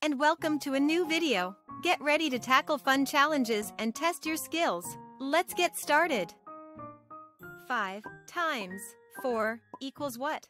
And welcome to a new video. Get ready to tackle fun challenges and test your skills. Let's get started. 5 times 4 equals what?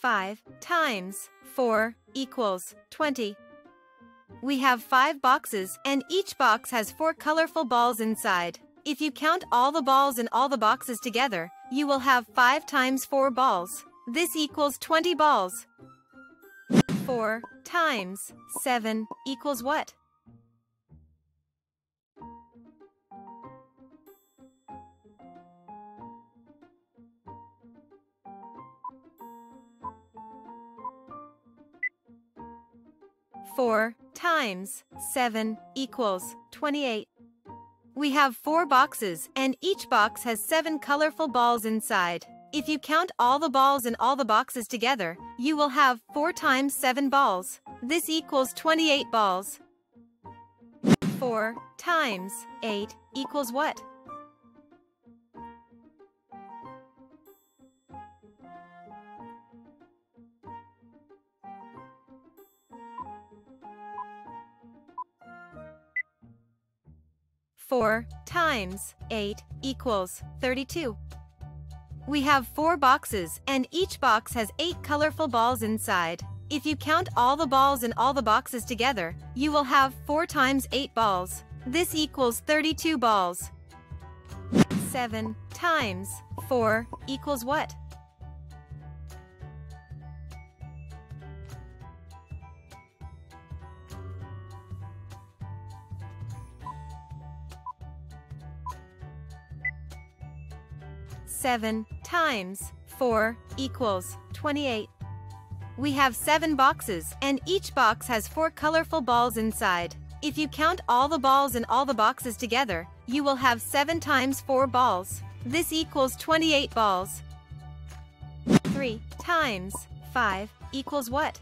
Five times four equals twenty. We have five boxes, and each box has four colorful balls inside. If you count all the balls in all the boxes together, you will have 5 times 4 balls. This equals 20 balls. 4 times 7 equals what? Four times 7 equals 28. We have four boxes, and each box has seven colorful balls inside. If you count all the balls in all the boxes together, you will have 4 times 7 balls. This equals 28 balls. 4 times 8 equals what? 4 times 8 equals 32. We have four boxes, and each box has eight colorful balls inside. If you count all the balls in all the boxes together, you will have 4 times 8 balls. This equals 32 balls. 7 times 4 equals what? 7 times 4 equals 28. We have 7 boxes, and each box has 4 colorful balls inside. If you count all the balls in all the boxes together, you will have 7 times 4 balls. This equals 28 balls. 3 times 5 equals what?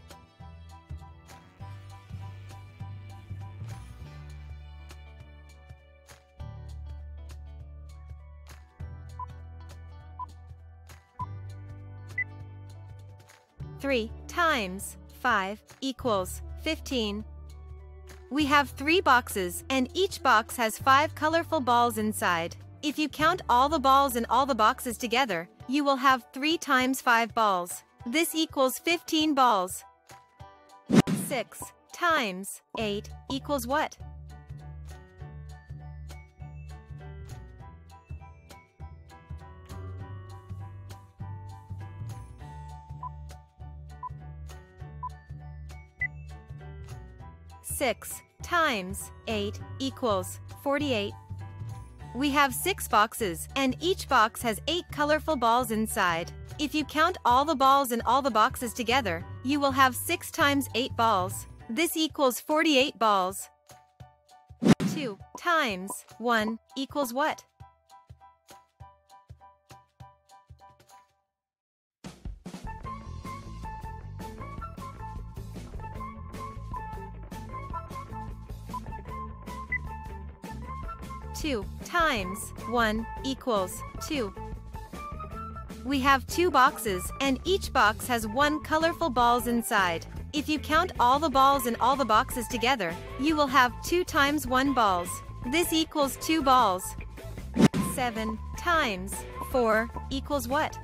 3 times 5 equals 15. We have three boxes, and each box has five colorful balls inside. If you count all the balls in all the boxes together, you will have 3 times 5 balls. This equals 15 balls. 6 times 8 equals what? 6 times 8 equals 48. We have 6 boxes, and each box has 8 colorful balls inside. If you count all the balls in all the boxes together, you will have 6 times 8 balls. This equals 48 balls. 2 times 1 equals what? 2 times 1 equals 2. We have two boxes, and each box has one colorful balls inside. If you count all the balls in all the boxes together, you will have 2 times 1 balls. This equals 2 balls. 7 times 4 equals what?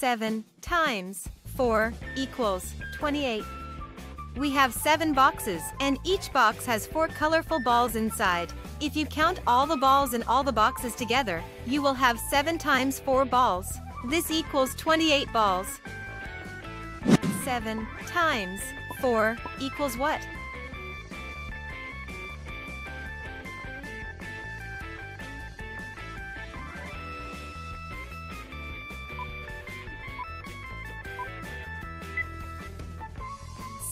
7 times 4 equals 28. We have 7 boxes, and each box has 4 colorful balls inside. If you count all the balls in all the boxes together, you will have 7 times 4 balls. This equals 28 balls. 7 times 4 equals what?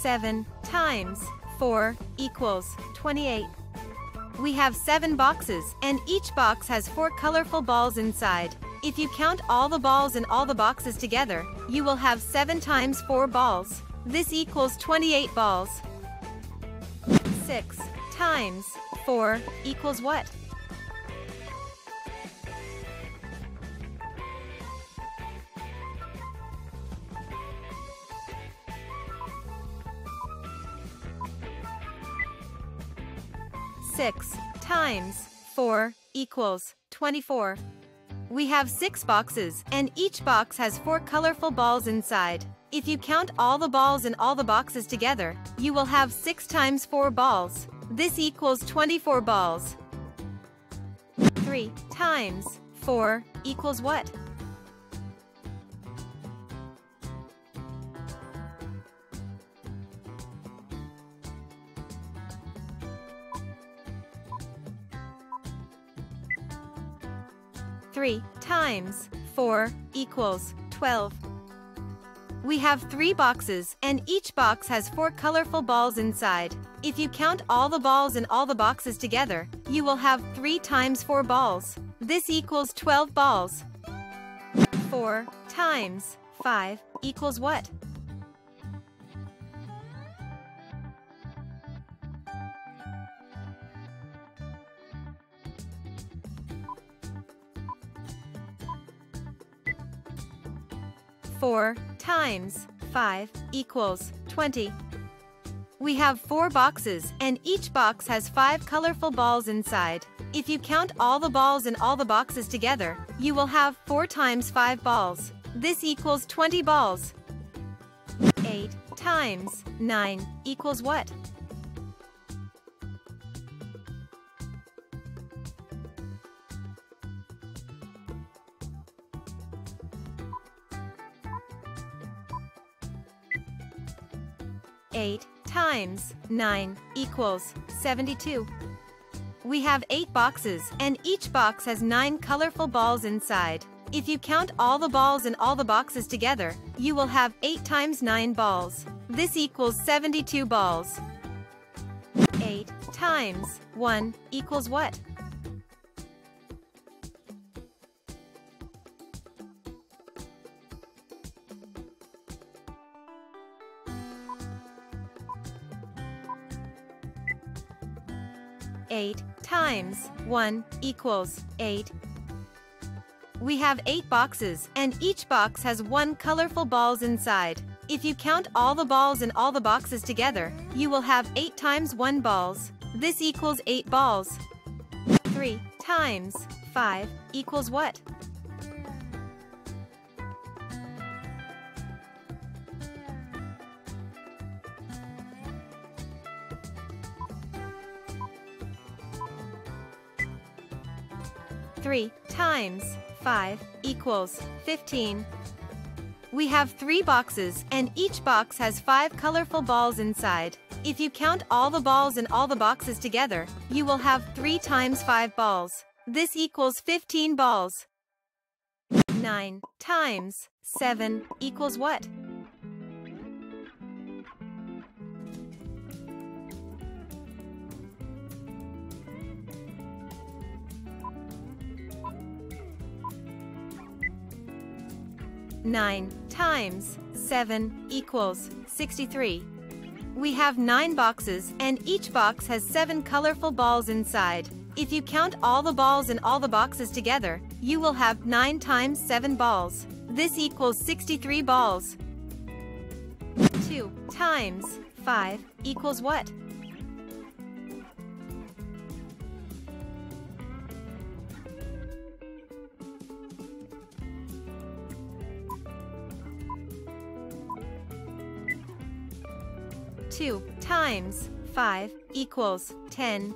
7 times 4 equals 28. We have seven boxes, and each box has four colorful balls inside. If you count all the balls in all the boxes together, you will have 7 times 4 balls. This equals 28 balls. 6 times 4 equals what? Six times four equals twenty-four. We have six boxes, and each box has four colorful balls inside. If you count all the balls in all the boxes together, you will have 6 times 4 balls. This equals 24 balls. 3 times 4 equals what? Three times four equals 12. We have three boxes, and each box has four colorful balls inside. If you count all the balls in all the boxes together, you will have 3 times 4 balls. This equals 12 balls. 4 times 5 equals what? Four times 5 equals 20. We have four boxes, and each box has five colorful balls inside. If you count all the balls in all the boxes together, you will have 4 times 5 balls. This equals 20 balls. 8 times 9 equals what? 8 times 9 equals 72. We have 8 boxes, and each box has 9 colorful balls inside. If you count all the balls in all the boxes together, you will have 8 times 9 balls. This equals 72 balls. 8 times 1 equals what? 8 times 1 equals 8. We have 8 boxes, and each box has 1 colorful balls inside. If you count all the balls in all the boxes together, you will have 8 times 1 balls. This equals 8 balls. 3 times 5 equals what? 3 times 5 equals 15. We have three boxes, and each box has five colorful balls inside. If you count all the balls in all the boxes together, you will have 3 times 5 balls. This equals 15 balls. 9 times 7 equals what? 9 times 7 equals 63. We have 9 boxes, and each box has 7 colorful balls inside. If you count all the balls in all the boxes together, you will have 9 times 7 balls. This equals 63 balls. 2 times 5 equals what? 2 times 5 equals 10.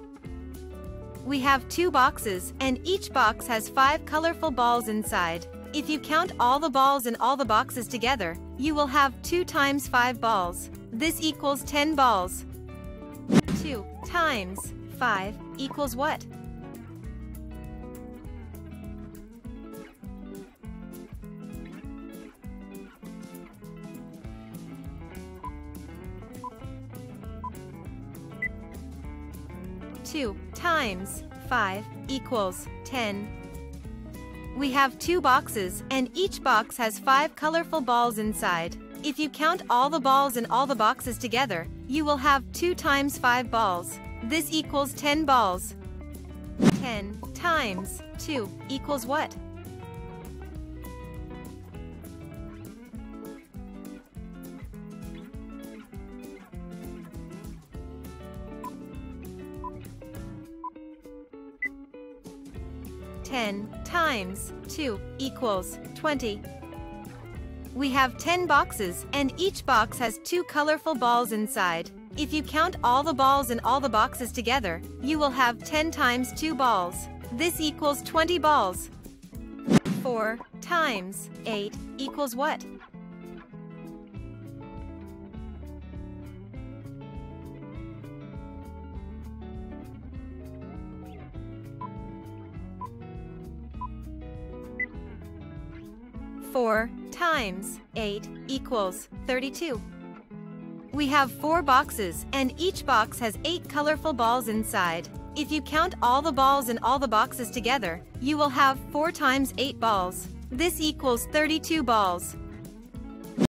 We have two boxes, and each box has five colorful balls inside. If you count all the balls in all the boxes together, you will have 2 times 5 balls. This equals 10 balls. 2 times 5 equals what? 2 2 times 5 equals 10. We have two boxes, and each box has five colorful balls inside. If you count all the balls in all the boxes together, you will have 2 times 5 balls. This equals 10 balls. 10 times 2 equals what? Ten times two equals twenty. We have 10 boxes, and each box has two colorful balls inside. If you count all the balls in all the boxes together, you will have 10 times 2 balls. This equals 20 balls. 4 times 8 equals what? Four times 8 equals 32. We have four boxes, and each box has eight colorful balls inside. If you count all the balls in all the boxes together, you will have 4 times 8 balls. This equals 32 balls.